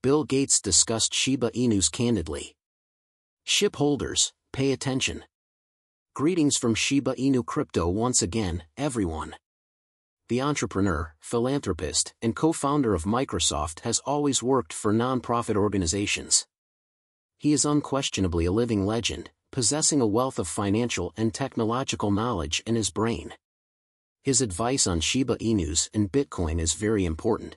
Bill Gates discussed Shiba Inus candidly. SHIB holders, pay attention. Greetings from Shiba Inu Crypto once again, everyone. The entrepreneur, philanthropist, and co-founder of Microsoft has always worked for non-profit organizations. He is unquestionably a living legend, possessing a wealth of financial and technological knowledge in his brain. His advice on Shiba Inus and Bitcoin is very important.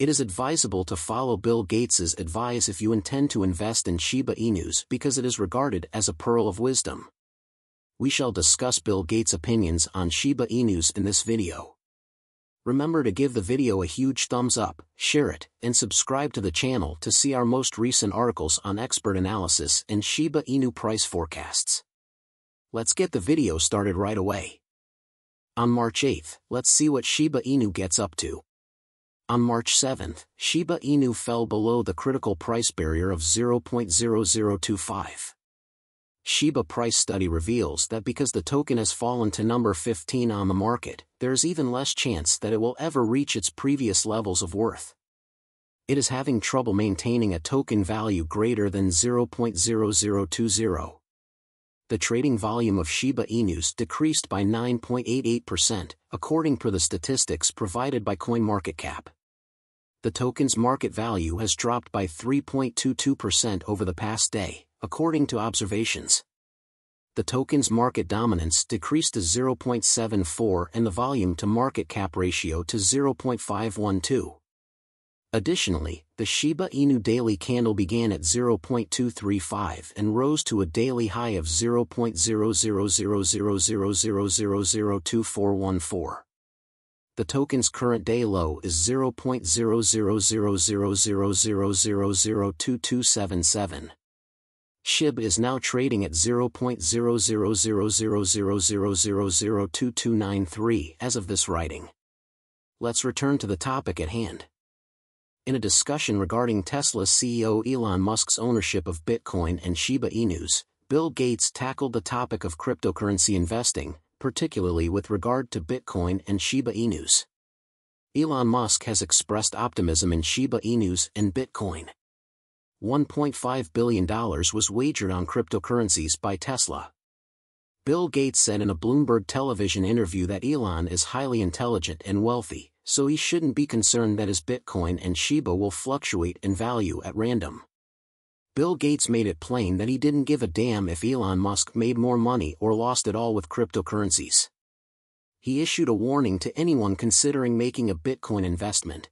It is advisable to follow Bill Gates's advice if you intend to invest in Shiba Inus because it is regarded as a pearl of wisdom. We shall discuss Bill Gates' opinions on Shiba Inus in this video. Remember to give the video a huge thumbs up, share it, and subscribe to the channel to see our most recent articles on expert analysis and Shiba Inu price forecasts. Let's get the video started right away. On March 8, let's see what Shiba Inu gets up to. On March 7, Shiba Inu fell below the critical price barrier of 0.0025. Shiba price study reveals that because the token has fallen to number 15 on the market, there is even less chance that it will ever reach its previous levels of worth. It is having trouble maintaining a token value greater than 0.0020. The trading volume of Shiba Inus decreased by 9.88%, according per the statistics provided by CoinMarketCap the token's market value has dropped by 3.22% over the past day, according to observations. The token's market dominance decreased to 0.74 and the volume to market cap ratio to 0.512. Additionally, the Shiba Inu daily candle began at 0.235 and rose to a daily high of 0.000000002414 the token's current day low is 0.000000002277. SHIB is now trading at 0.000000002293 as of this writing. Let's return to the topic at hand. In a discussion regarding Tesla's CEO Elon Musk's ownership of Bitcoin and Shiba Inus, Bill Gates tackled the topic of cryptocurrency investing, particularly with regard to Bitcoin and Shiba Inus. Elon Musk has expressed optimism in Shiba Inus and Bitcoin. $1.5 billion was wagered on cryptocurrencies by Tesla. Bill Gates said in a Bloomberg television interview that Elon is highly intelligent and wealthy, so he shouldn't be concerned that his Bitcoin and Shiba will fluctuate in value at random. Bill Gates made it plain that he didn't give a damn if Elon Musk made more money or lost it all with cryptocurrencies. He issued a warning to anyone considering making a Bitcoin investment.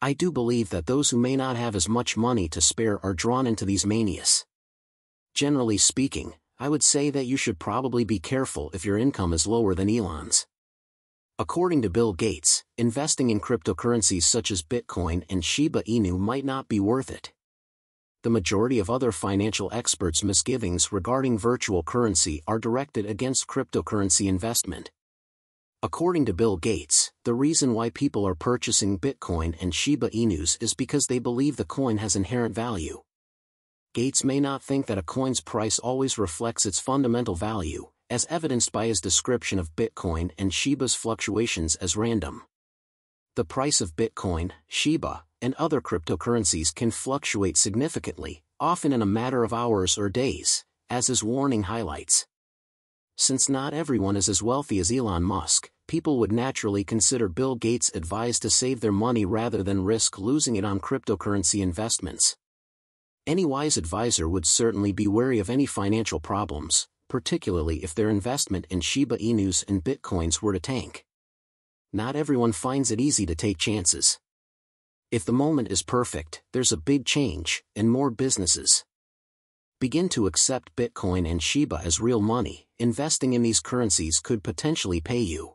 I do believe that those who may not have as much money to spare are drawn into these manias. Generally speaking, I would say that you should probably be careful if your income is lower than Elon's. According to Bill Gates, investing in cryptocurrencies such as Bitcoin and Shiba Inu might not be worth it the majority of other financial experts' misgivings regarding virtual currency are directed against cryptocurrency investment. According to Bill Gates, the reason why people are purchasing Bitcoin and Shiba Inus is because they believe the coin has inherent value. Gates may not think that a coin's price always reflects its fundamental value, as evidenced by his description of Bitcoin and Shiba's fluctuations as random. The price of Bitcoin, Shiba, and other cryptocurrencies can fluctuate significantly, often in a matter of hours or days, as his warning highlights. Since not everyone is as wealthy as Elon Musk, people would naturally consider Bill Gates' advice to save their money rather than risk losing it on cryptocurrency investments. Any wise advisor would certainly be wary of any financial problems, particularly if their investment in Shiba Inus and Bitcoins were to tank. Not everyone finds it easy to take chances. If the moment is perfect, there's a big change, and more businesses begin to accept Bitcoin and Shiba as real money, investing in these currencies could potentially pay you.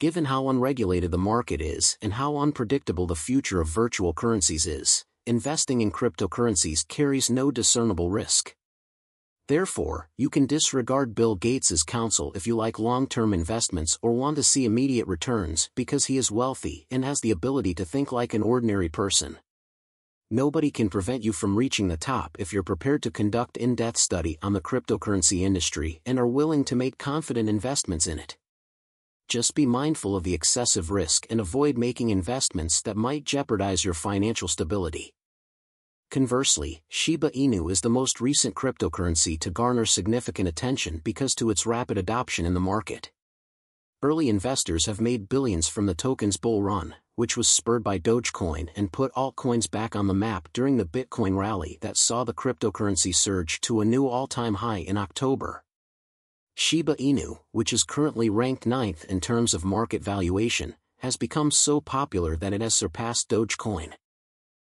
Given how unregulated the market is and how unpredictable the future of virtual currencies is, investing in cryptocurrencies carries no discernible risk. Therefore, you can disregard Bill Gates's counsel if you like long-term investments or want to see immediate returns because he is wealthy and has the ability to think like an ordinary person. Nobody can prevent you from reaching the top if you're prepared to conduct in-depth study on the cryptocurrency industry and are willing to make confident investments in it. just be mindful of the excessive risk and avoid making investments that might jeopardize your financial stability. Conversely, Shiba Inu is the most recent cryptocurrency to garner significant attention because to its rapid adoption in the market. Early investors have made billions from the token's bull run, which was spurred by Dogecoin and put altcoins back on the map during the Bitcoin rally that saw the cryptocurrency surge to a new all-time high in October. Shiba Inu, which is currently ranked ninth in terms of market valuation, has become so popular that it has surpassed Dogecoin.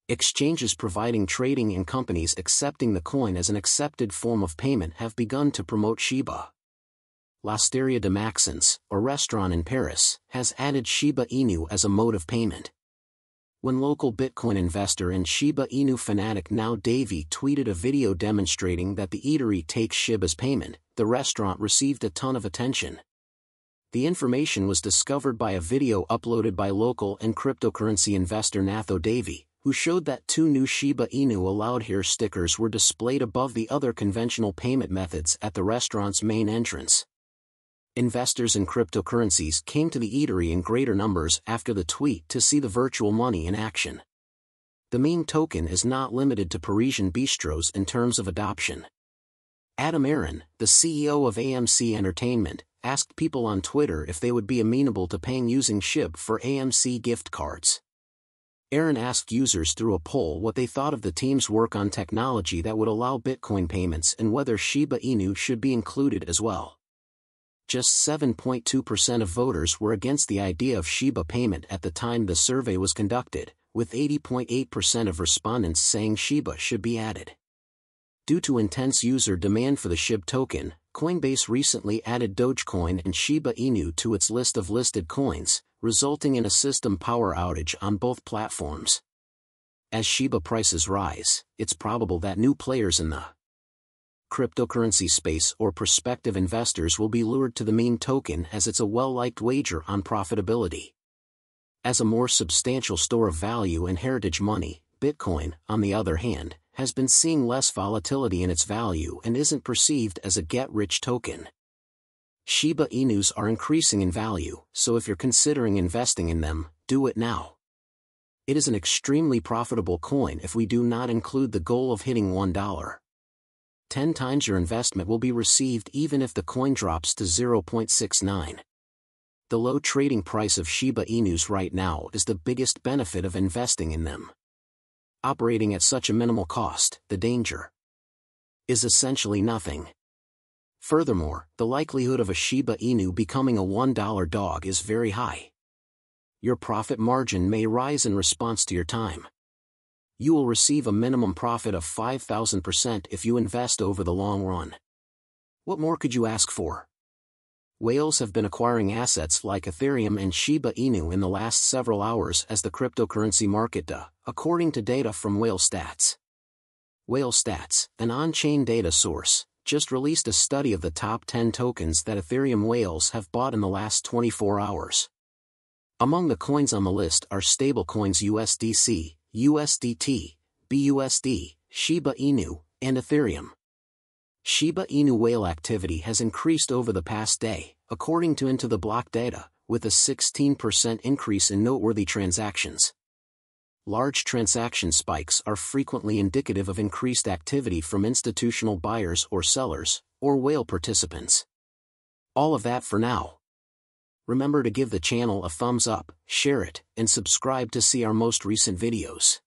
Exchanges providing trading and companies accepting the coin as an accepted form of payment have begun to promote Shiba. L'Osteria de Maxence, a restaurant in Paris, has added Shiba Inu as a mode of payment. When local Bitcoin investor and Shiba Inu fanatic Now Davey tweeted a video demonstrating that the eatery takes Shiba's payment, the restaurant received a ton of attention. The information was discovered by a video uploaded by local and cryptocurrency investor Natho Davey, who showed that two new Shiba Inu allowed here stickers were displayed above the other conventional payment methods at the restaurant's main entrance. Investors in cryptocurrencies came to the eatery in greater numbers after the tweet to see the virtual money in action. The meme token is not limited to Parisian bistros in terms of adoption. Adam Aron, the CEO of AMC Entertainment, asked people on Twitter if they would be amenable to paying using SHIB for AMC gift cards. Aron asked users through a poll what they thought of the team's work on technology that would allow Bitcoin payments and whether Shiba Inu should be included as well. Just 7.2% of voters were against the idea of Shiba payment at the time the survey was conducted, with 80.8% of respondents saying Shiba should be added. Due to intense user demand for the SHIB token, Coinbase recently added Dogecoin and Shiba Inu to its list of listed coins, resulting in a system power outage on both platforms. As Shiba prices rise, it's probable that new players in the cryptocurrency space or prospective investors will be lured to the meme token as it's a well-liked wager on profitability. As a more substantial store of value and heritage money, Bitcoin, on the other hand, has been seeing less volatility in its value and isn't perceived as a get-rich token. Shiba Inus are increasing in value, so if you're considering investing in them, do it now. It is an extremely profitable coin if we do not include the goal of hitting $1. 10 times your investment will be received even if the coin drops to 0.69. The low trading price of Shiba Inus right now is the biggest benefit of investing in them. Operating at such a minimal cost, the danger is essentially nothing. Furthermore, the likelihood of a Shiba Inu becoming a $1 dog is very high. Your profit margin may rise in response to your time. You will receive a minimum profit of 5,000% if you invest over the long run. What more could you ask for? Whales have been acquiring assets like Ethereum and Shiba Inu in the last several hours as the cryptocurrency market does, according to data from WhaleStats. Whale Stats, an on-chain data source, just released a study of the top 10 tokens that Ethereum whales have bought in the last 24 hours. Among the coins on the list are stablecoins USDC, USDT, BUSD, Shiba Inu, and Ethereum. Shiba Inu whale activity has increased over the past day, according to IntoTheBlock data, with a 16% increase in noteworthy transactions large transaction spikes are frequently indicative of increased activity from institutional buyers or sellers, or whale participants. All of that for now. Remember to give the channel a thumbs up, share it, and subscribe to see our most recent videos.